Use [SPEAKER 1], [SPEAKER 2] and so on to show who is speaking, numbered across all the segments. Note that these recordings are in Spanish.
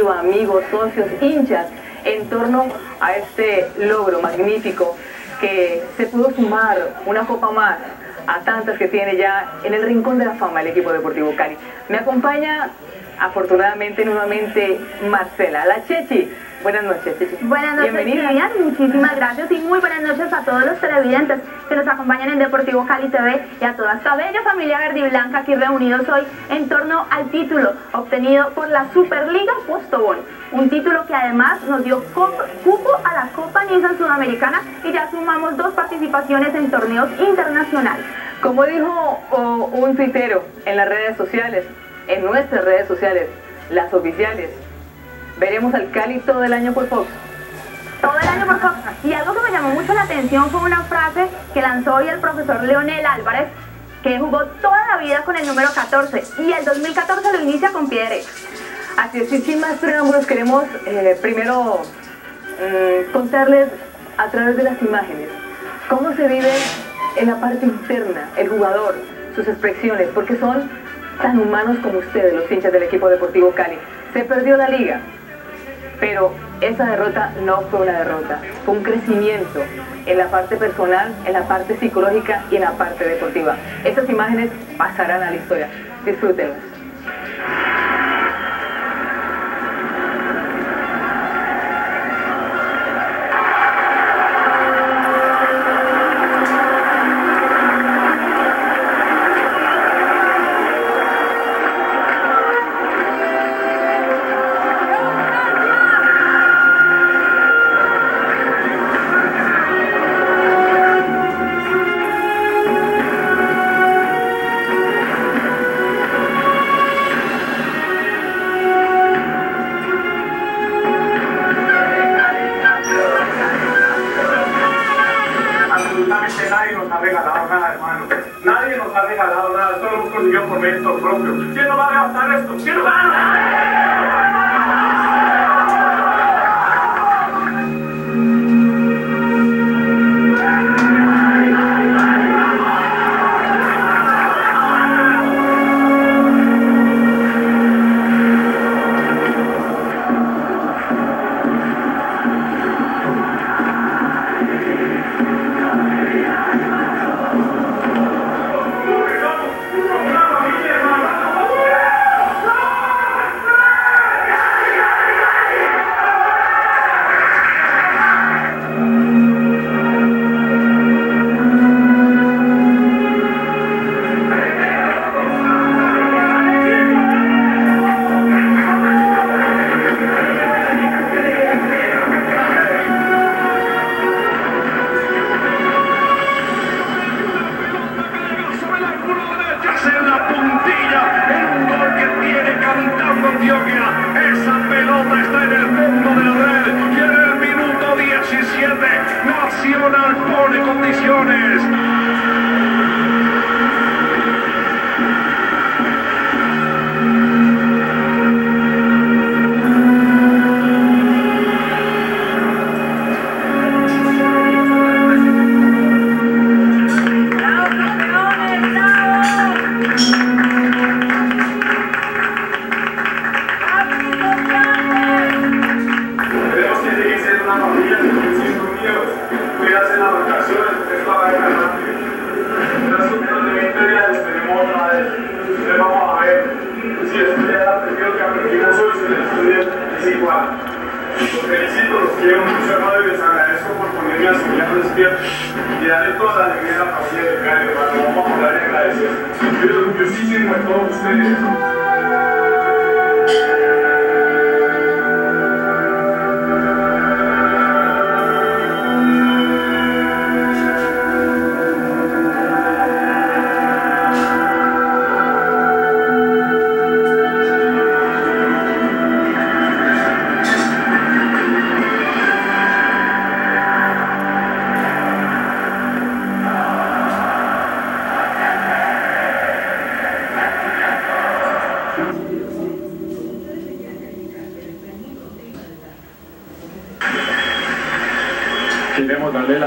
[SPEAKER 1] amigos, socios, hinchas, en torno a este logro magnífico que se pudo sumar una copa más a tantas que tiene ya en el rincón de la fama el equipo deportivo Cali. Me acompaña afortunadamente nuevamente Marcela, la Chechi. Buenas noches, Chechi.
[SPEAKER 2] Buenas noches,
[SPEAKER 1] Bienvenida.
[SPEAKER 2] Vivian. Muchísimas gracias y muy buenas noches a todos los televidentes que nos acompañan en Deportivo Cali TV y a toda esta bella familia verde y blanca aquí reunidos hoy en torno al título obtenido por la Superliga Postobón. Un título que además nos dio cupo a la Copa Nissan Sudamericana y ya sumamos dos participaciones en torneos internacionales.
[SPEAKER 1] Como dijo oh, un tuitero en las redes sociales, en nuestras redes sociales, las oficiales, veremos al Cali todo el año por Fox.
[SPEAKER 2] todo el año por Fox. Y algo que me llamó mucho la atención fue una frase que lanzó hoy el profesor Leonel Álvarez, que jugó toda la vida con el número 14 y el 2014 lo inicia con pie derecho.
[SPEAKER 1] Así es, y sin más preámbulos, queremos eh, primero mm, contarles a través de las imágenes cómo se vive en la parte interna el jugador, sus expresiones, porque son tan humanos como ustedes, los hinchas del equipo deportivo Cali. Se perdió la liga, pero esa derrota no fue una derrota, fue un crecimiento en la parte personal, en la parte psicológica y en la parte deportiva. Estas imágenes pasarán a la historia. Disfrútenlas.
[SPEAKER 3] Nadie nos ha regalado nada. Esto lo hemos conseguido por mérito propio. ¿Quién nos va a levantar esto? ¿Quién nos va a Una
[SPEAKER 4] condiciones.
[SPEAKER 3] Es igual. Los felicito, los quiero mucho, hermano, y les agradezco por ponerme a soñar despierto y darle toda la alegría a la familia de Cali, hermano. Vamos a hablar y agradecer. Yo estoy orgullosísimo de todos ustedes.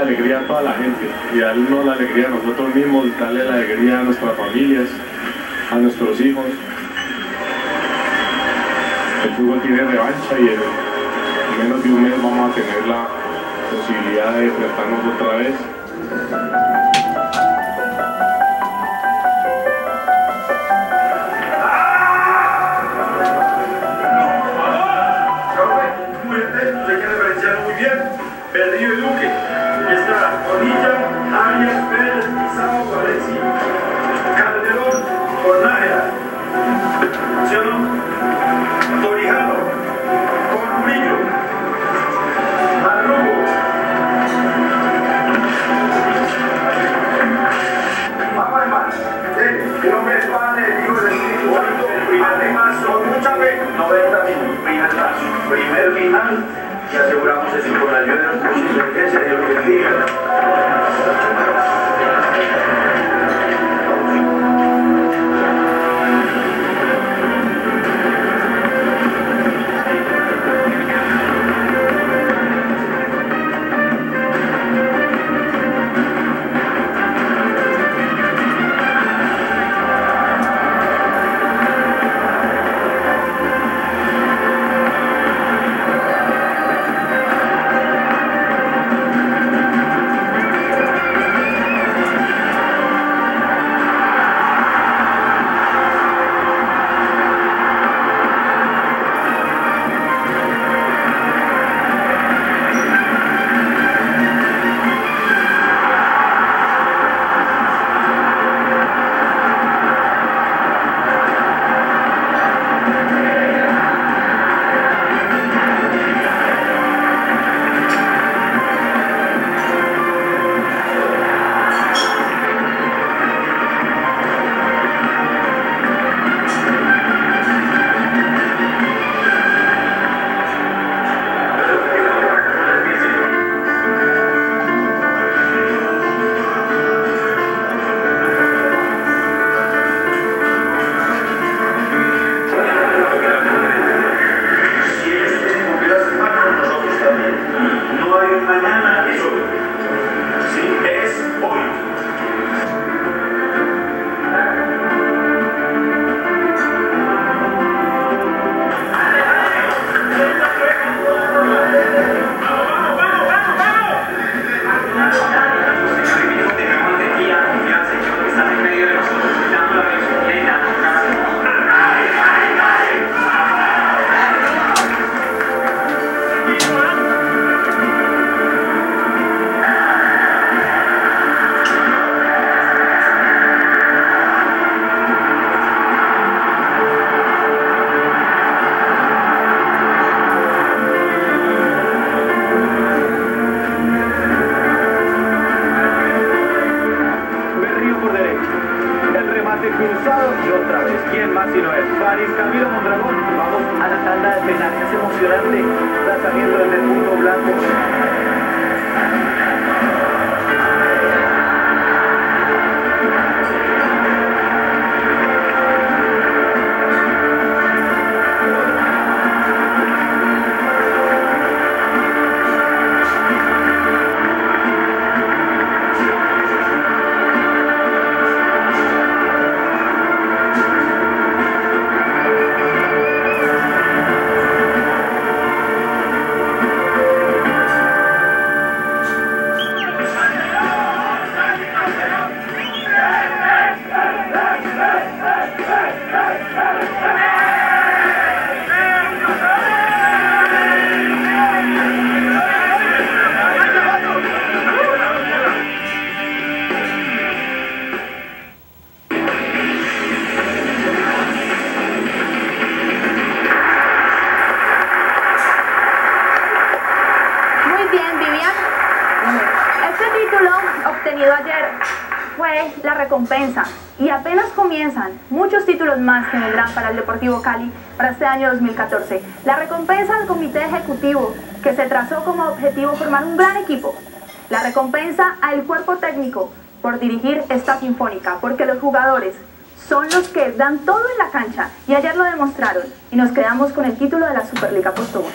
[SPEAKER 5] Alegría a toda la gente y darnos la alegría a nosotros mismos, darle la alegría a nuestras familias, a nuestros hijos.
[SPEAKER 4] el fútbol tiene revancha y en menos de un mes vamos a tener la posibilidad de enfrentarnos otra vez.
[SPEAKER 5] Penales. Es emocionante. Lanzamiento desde el punto blanco.
[SPEAKER 2] Recompensa y apenas comienzan muchos títulos más que vendrán para el Deportivo Cali para este año 2014. La recompensa del comité ejecutivo que se trazó como objetivo formar un gran equipo. La recompensa al cuerpo técnico por dirigir esta sinfónica, porque los jugadores son los que dan todo en la cancha y ayer lo demostraron y nos quedamos con el título de la Superliga Postobón.